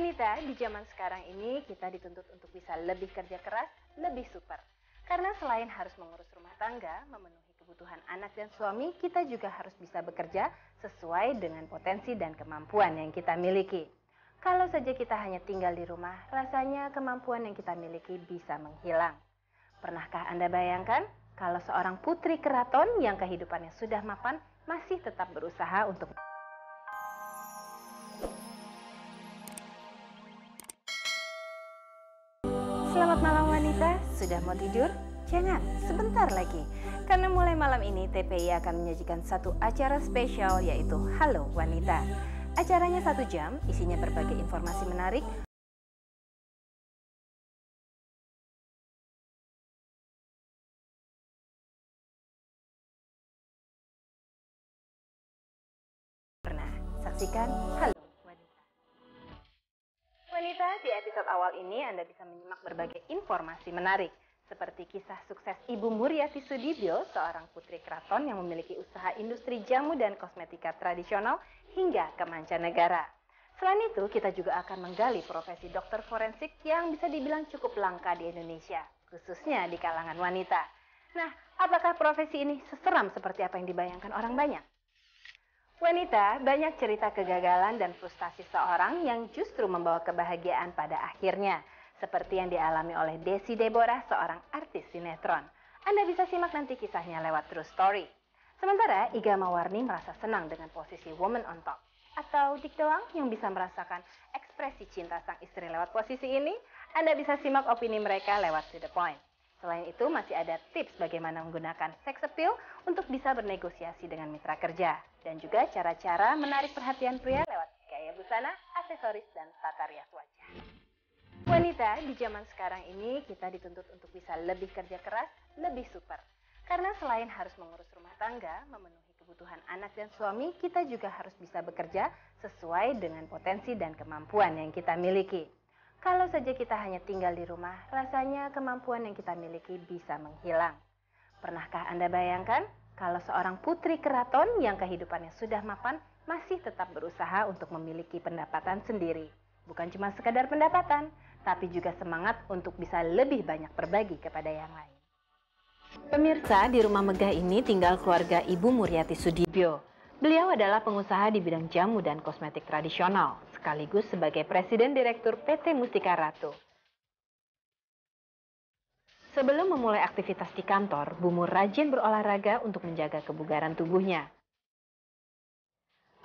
Wanita, di zaman sekarang ini kita dituntut untuk bisa lebih kerja keras, lebih super. Karena selain harus mengurus rumah tangga, memenuhi kebutuhan anak dan suami, kita juga harus bisa bekerja sesuai dengan potensi dan kemampuan yang kita miliki. Kalau saja kita hanya tinggal di rumah, rasanya kemampuan yang kita miliki bisa menghilang. Pernahkah Anda bayangkan kalau seorang putri keraton yang kehidupannya sudah mapan masih tetap berusaha untuk sudah mau tidur? Jangan, sebentar lagi. Karena mulai malam ini TPI akan menyajikan satu acara spesial yaitu Halo Wanita. Acaranya satu jam, isinya berbagai informasi menarik, ini Anda bisa menyimak berbagai informasi menarik seperti kisah sukses Ibu Muryati Sudibyo, seorang putri keraton yang memiliki usaha industri jamu dan kosmetika tradisional hingga ke mancanegara. Selain itu, kita juga akan menggali profesi dokter forensik yang bisa dibilang cukup langka di Indonesia, khususnya di kalangan wanita. Nah, apakah profesi ini seseram seperti apa yang dibayangkan orang banyak? Wanita banyak cerita kegagalan dan frustasi seorang yang justru membawa kebahagiaan pada akhirnya, seperti yang dialami oleh Desi Deborah, seorang artis sinetron. Anda bisa simak nanti kisahnya lewat True Story. Sementara Iga Mawarni merasa senang dengan posisi woman on top. Atau Dik Doang yang bisa merasakan ekspresi cinta sang istri lewat posisi ini, Anda bisa simak opini mereka lewat To The Point. Selain itu, masih ada tips bagaimana menggunakan sex appeal untuk bisa bernegosiasi dengan mitra kerja. Dan juga cara-cara menarik perhatian pria lewat gaya busana, aksesoris, dan tata rias wajah. Wanita, di zaman sekarang ini kita dituntut untuk bisa lebih kerja keras, lebih super. Karena selain harus mengurus rumah tangga, memenuhi kebutuhan anak dan suami, kita juga harus bisa bekerja sesuai dengan potensi dan kemampuan yang kita miliki. Kalau saja kita hanya tinggal di rumah, rasanya kemampuan yang kita miliki bisa menghilang. Pernahkah Anda bayangkan kalau seorang putri keraton yang kehidupannya sudah mapan masih tetap berusaha untuk memiliki pendapatan sendiri? Bukan cuma sekadar pendapatan, tapi juga semangat untuk bisa lebih banyak berbagi kepada yang lain. Pemirsa, di rumah megah ini tinggal keluarga Ibu Muryati Sudibyo. Beliau adalah pengusaha di bidang jamu dan kosmetik tradisional, sekaligus sebagai Presiden Direktur PT Mustika Ratu. Sebelum memulai aktivitas di kantor, Bumur rajin berolahraga untuk menjaga kebugaran tubuhnya.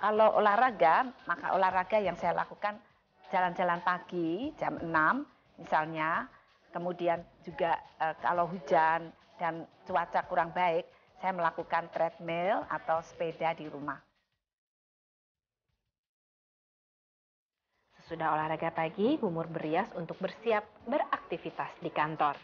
Kalau olahraga, maka olahraga yang saya lakukan jalan-jalan pagi jam 6 misalnya, kemudian juga e, kalau hujan dan cuaca kurang baik, saya melakukan treadmill atau sepeda di rumah. Sesudah olahraga pagi, Bumur berias untuk bersiap beraktivitas di kantor.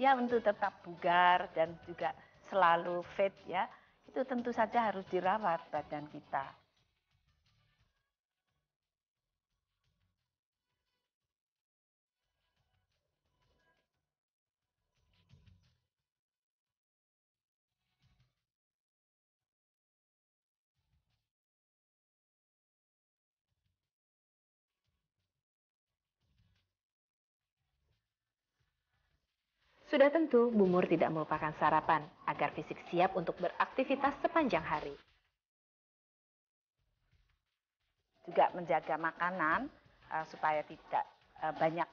Ya untuk tetap bugar dan juga selalu fit ya, itu tentu saja harus dirawat badan kita. Sudah tentu, Bumur tidak melupakan sarapan agar fisik siap untuk beraktivitas sepanjang hari. Juga menjaga makanan uh, supaya tidak uh, banyak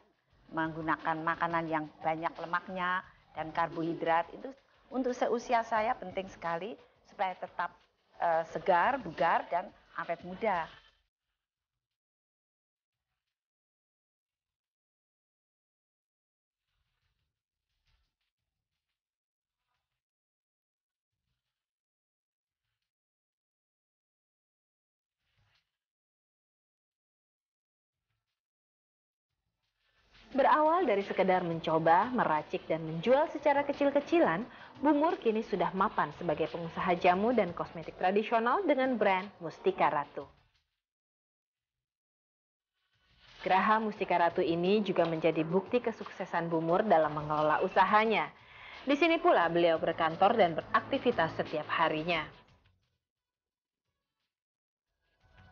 menggunakan makanan yang banyak lemaknya dan karbohidrat itu untuk seusia saya penting sekali supaya tetap uh, segar, bugar dan awet muda. Berawal dari sekedar mencoba, meracik, dan menjual secara kecil-kecilan, Bumur kini sudah mapan sebagai pengusaha jamu dan kosmetik tradisional dengan brand Mustika Ratu. Geraha Mustika Ratu ini juga menjadi bukti kesuksesan Bumur dalam mengelola usahanya. Di sini pula beliau berkantor dan beraktivitas setiap harinya.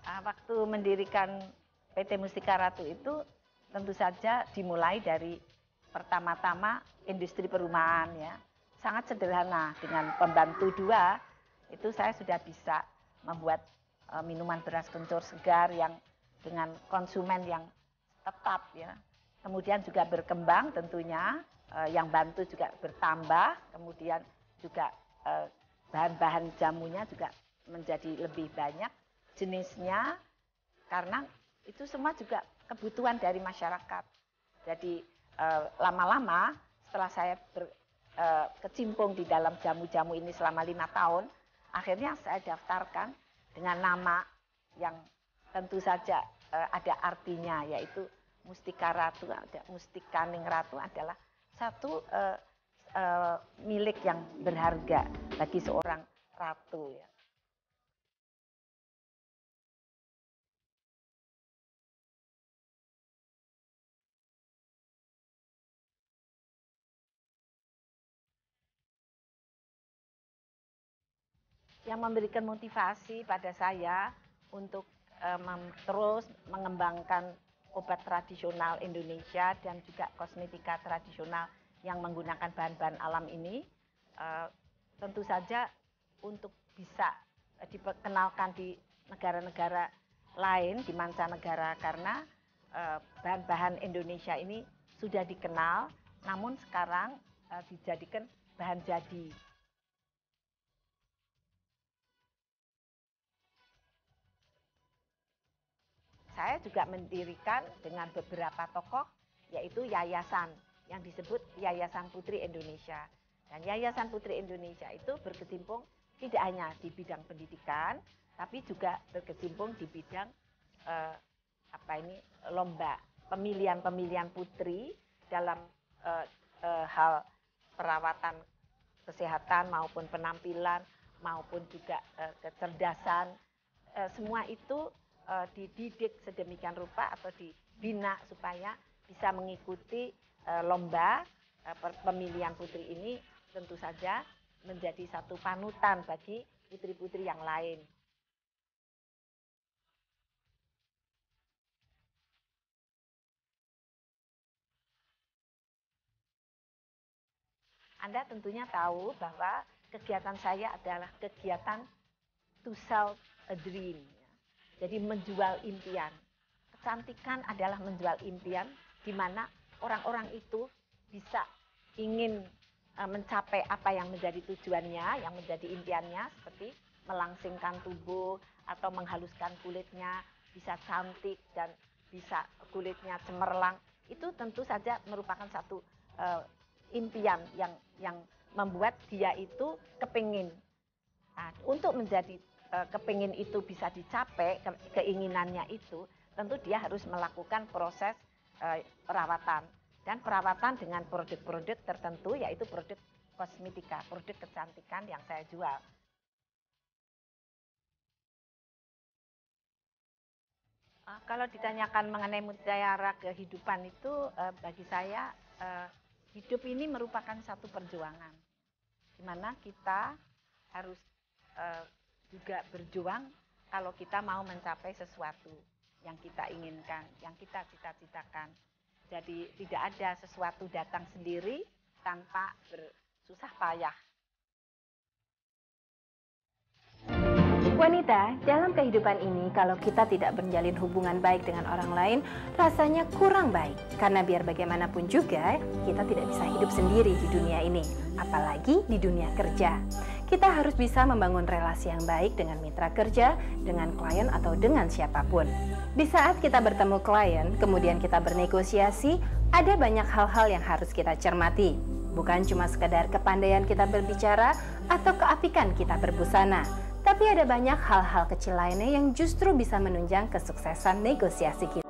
Ah, waktu mendirikan PT Mustika Ratu itu tentu saja dimulai dari pertama-tama industri perumahan ya. Sangat sederhana dengan pembantu dua itu saya sudah bisa membuat uh, minuman beras kencur segar yang dengan konsumen yang tetap ya. Kemudian juga berkembang tentunya uh, yang bantu juga bertambah, kemudian juga uh, bahan-bahan jamunya juga menjadi lebih banyak jenisnya karena itu semua juga kebutuhan dari masyarakat. Jadi lama-lama setelah saya ber, kecimpung di dalam jamu-jamu ini selama lima tahun, akhirnya saya daftarkan dengan nama yang tentu saja uh, ada artinya yaitu Mustika Ratu ada Mustika Ning Ratu adalah satu milik yang berharga bagi seorang ratu ya. Yang memberikan motivasi pada saya untuk uh, terus mengembangkan obat tradisional Indonesia dan juga kosmetika tradisional yang menggunakan bahan-bahan alam ini. Uh, tentu saja untuk bisa diperkenalkan di negara-negara lain di mancanegara karena bahan-bahan Indonesia ini sudah dikenal namun sekarang dijadikan bahan jadi saya juga mendirikan dengan beberapa tokoh yaitu yayasan yang disebut Yayasan Putri Indonesia. Dan Yayasan Putri Indonesia itu berkecimpung tidak hanya di bidang pendidikan, tapi juga berkecimpung di bidang eh, apa ini lomba pemilihan-pemilihan putri dalam eh, eh, hal perawatan kesehatan maupun penampilan maupun juga eh, kecerdasan. Eh, semua itu dididik sedemikian rupa atau dibina supaya bisa mengikuti uh, lomba uh, pemilihan putri ini tentu saja menjadi satu panutan bagi putri-putri yang lain. Anda tentunya tahu bahwa kegiatan saya adalah kegiatan to sell a dream. Jadi menjual impian. Kecantikan adalah menjual impian di mana orang-orang itu bisa ingin e, mencapai apa yang menjadi tujuannya, yang menjadi impiannya seperti melangsingkan tubuh atau menghaluskan kulitnya, bisa cantik dan bisa kulitnya cemerlang. Itu tentu saja merupakan satu uh, impian yang yang membuat dia itu kepingin. Nah, untuk menjadi kepingin itu bisa dicapai keinginannya itu tentu dia harus melakukan proses eh, perawatan dan perawatan dengan produk-produk tertentu yaitu produk kosmetika, produk kecantikan yang saya jual. Ah, kalau ditanyakan mengenai mutiara kehidupan itu eh, bagi saya hidup ini merupakan satu perjuangan di mana kita harus juga berjuang kalau kita mau mencapai sesuatu yang kita inginkan, yang kita cita-citakan. Jadi tidak ada sesuatu datang sendiri tanpa bersusah payah. Wanita, dalam kehidupan ini kalau kita tidak menjalin hubungan baik dengan orang lain, rasanya kurang baik. Karena biar bagaimanapun juga, kita tidak bisa hidup sendiri di dunia ini, apalagi di dunia kerja kita harus bisa membangun relasi yang baik dengan mitra kerja, dengan klien, atau dengan siapa pun. Di saat kita bertemu klien, kemudian kita bernegosiasi, ada banyak hal-hal yang harus kita cermati. Bukan cuma sekedar kepandaian kita berbicara atau keapikan kita berbusana, tapi ada banyak hal-hal kecil lainnya yang justru bisa menunjang kesuksesan negosiasi kita.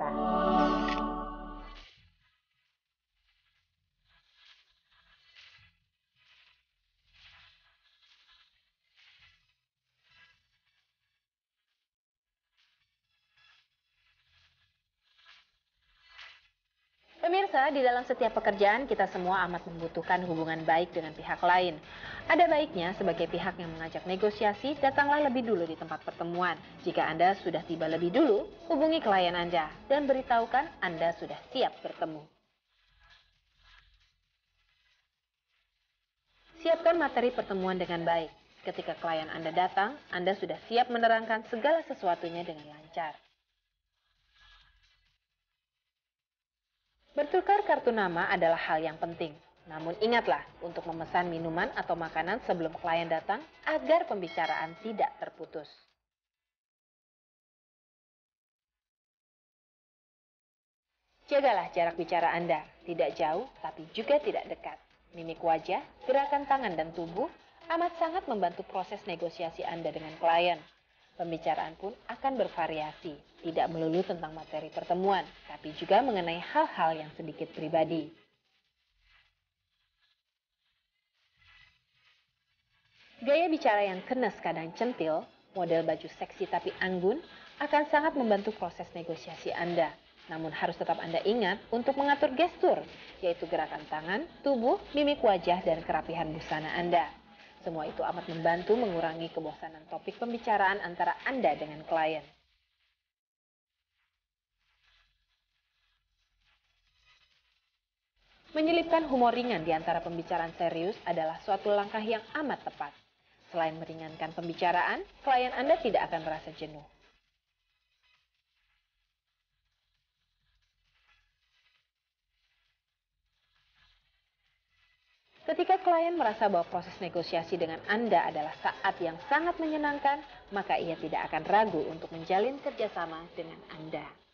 Biasa, di dalam setiap pekerjaan kita semua amat membutuhkan hubungan baik dengan pihak lain. Ada baiknya sebagai pihak yang mengajak negosiasi, datanglah lebih dulu di tempat pertemuan. Jika Anda sudah tiba lebih dulu, hubungi klien Anda dan beritahukan Anda sudah siap bertemu. Siapkan materi pertemuan dengan baik. Ketika klien Anda datang, Anda sudah siap menerangkan segala sesuatunya dengan lancar. Bertukar kartu nama adalah hal yang penting. Namun ingatlah untuk memesan minuman atau makanan sebelum klien datang agar pembicaraan tidak terputus. Jagalah jarak bicara Anda, tidak jauh tapi juga tidak dekat. Mimik wajah, gerakan tangan dan tubuh amat sangat membantu proses negosiasi Anda dengan klien. Pembicaraan pun akan bervariasi, tidak melulu tentang materi pertemuan, tapi juga mengenai hal-hal yang sedikit pribadi. Gaya bicara yang kenes kadang centil, model baju seksi tapi anggun, akan sangat membantu proses negosiasi Anda. Namun harus tetap Anda ingat untuk mengatur gestur, yaitu gerakan tangan, tubuh, mimik wajah, dan kerapihan busana Anda. Semua itu amat membantu mengurangi kebosanan topik pembicaraan antara Anda dengan klien. Menyelipkan humor ringan di antara pembicaraan serius adalah suatu langkah yang amat tepat. Selain meringankan pembicaraan, klien Anda tidak akan merasa jenuh. Ketika klien merasa bahwa proses negosiasi dengan Anda adalah saat yang sangat menyenangkan, maka ia tidak akan ragu untuk menjalin kerjasama dengan Anda.